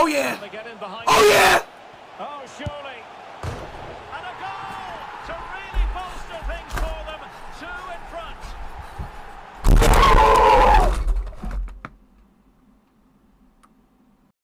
Oh yeah! Oh yeah! Oh surely!